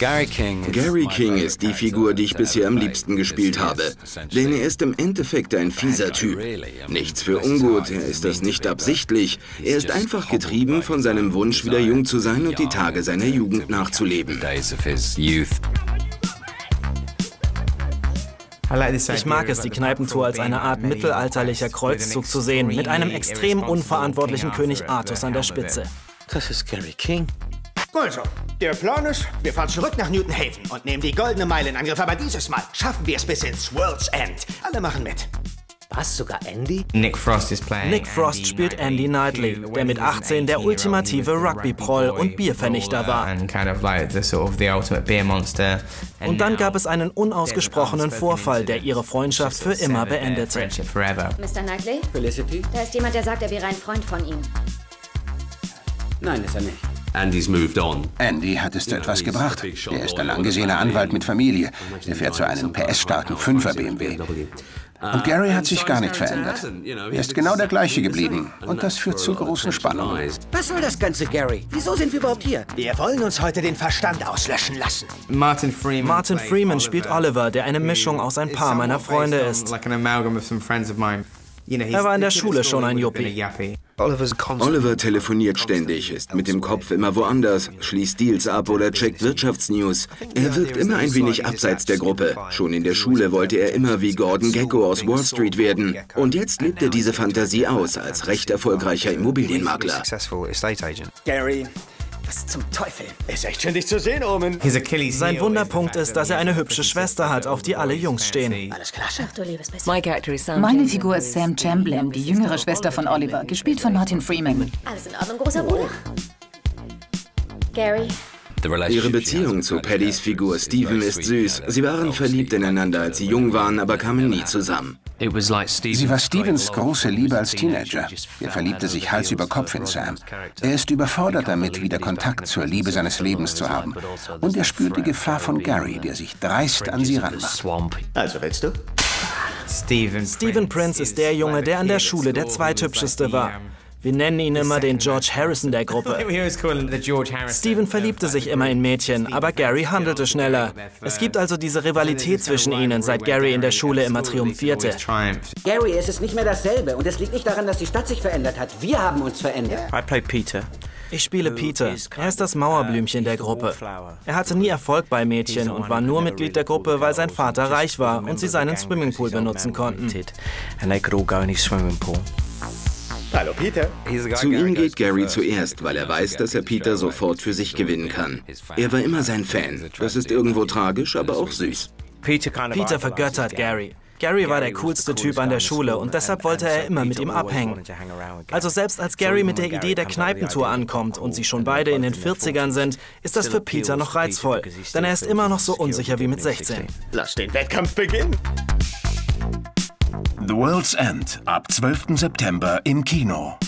Gary King ist die Figur, die ich bisher am liebsten gespielt habe. Denn er ist im Endeffekt ein fieser Typ. Nichts für ungut, er ist das nicht absichtlich. Er ist einfach getrieben von seinem Wunsch, wieder jung zu sein und die Tage seiner Jugend nachzuleben. Ich mag es, die Kneipentour als eine Art mittelalterlicher Kreuzzug zu sehen, mit einem extrem unverantwortlichen König Artus an der Spitze. Das ist Gary King. Also, der Plan ist, wir fahren zurück nach Newton Haven und nehmen die goldene Meile in Angriff. Aber dieses Mal schaffen wir es bis ins World's End. Alle machen mit. Was, sogar Andy? Nick Frost ist playing. Nick Frost spielt Andy Knightley, der mit 18 der ultimative Rugby-Proll und Biervernichter war. Und dann gab es einen unausgesprochenen Vorfall, der ihre Freundschaft für immer beendete. Mr. Knightley? Felicity? Da ist jemand, der sagt, er wäre ein Freund von ihm. Nein, ist er nicht. Andy's moved on. Andy hat es zu etwas gebracht. Er ist ein angesehener Anwalt mit Familie. Er fährt so einen PS-starken 5er BMW. Und Gary hat sich gar nicht verändert. Er ist genau der gleiche geblieben. Und das führt zu großen Spannungen. Was soll das Ganze, Gary? Wieso sind wir überhaupt hier? Wir wollen uns heute den Verstand auslöschen lassen. Martin Freeman. Martin Freeman spielt Oliver, der eine Mischung aus ein paar meiner Freunde ist. Er war in der Schule schon ein Yuppie. Oliver telefoniert ständig, ist mit dem Kopf immer woanders, schließt Deals ab oder checkt Wirtschaftsnews. Er wirkt immer ein wenig abseits der Gruppe. Schon in der Schule wollte er immer wie Gordon Gecko aus Wall Street werden. Und jetzt lebt er diese Fantasie aus als recht erfolgreicher Immobilienmakler. Gary, was zum Teufel? Ist echt schön, dich zu sehen, Omen. Sein Wunderpunkt ist, dass er eine hübsche Schwester hat, auf die alle Jungs stehen. Alles liebes bisschen. Meine Figur ist Sam Chamblin, die jüngere Schwester von Oliver, gespielt von Martin Freeman. Alles in Ordnung, großer Bruder? Gary, Ihre Beziehung zu Paddys Figur Steven ist süß. Sie waren verliebt ineinander, als sie jung waren, aber kamen nie zusammen. Sie war Stevens große Liebe als Teenager. Er verliebte sich Hals über Kopf in Sam. Er ist überfordert damit, wieder Kontakt zur Liebe seines Lebens zu haben. Und er spürt die Gefahr von Gary, der sich dreist an sie ranmacht. Also willst du? Steven. Steven Prince ist der Junge, der an der Schule der zweithübscheste war. Wir nennen ihn immer den George Harrison der Gruppe. Steven verliebte sich immer in Mädchen, aber Gary handelte schneller. Es gibt also diese Rivalität zwischen ihnen, seit Gary in der Schule immer triumphierte. Gary, es ist nicht mehr dasselbe. Und es liegt nicht daran, dass die Stadt sich verändert hat. Wir haben uns verändert. Ich spiele Peter. Er ist das Mauerblümchen der Gruppe. Er hatte nie Erfolg bei Mädchen und war nur Mitglied der Gruppe, weil sein Vater reich war und sie seinen Swimmingpool benutzen konnten. Hallo, Peter. Zu ihm geht Gary zuerst, weil er weiß, dass er Peter sofort für sich gewinnen kann. Er war immer sein Fan. Das ist irgendwo tragisch, aber auch süß. Peter vergöttert Gary. Gary war der coolste Typ an der Schule und deshalb wollte er immer mit ihm abhängen. Also selbst als Gary mit der Idee der Kneipentour ankommt und sie schon beide in den 40ern sind, ist das für Peter noch reizvoll, denn er ist immer noch so unsicher wie mit 16. Lass den Wettkampf beginnen. The World's End ab 12. September im Kino.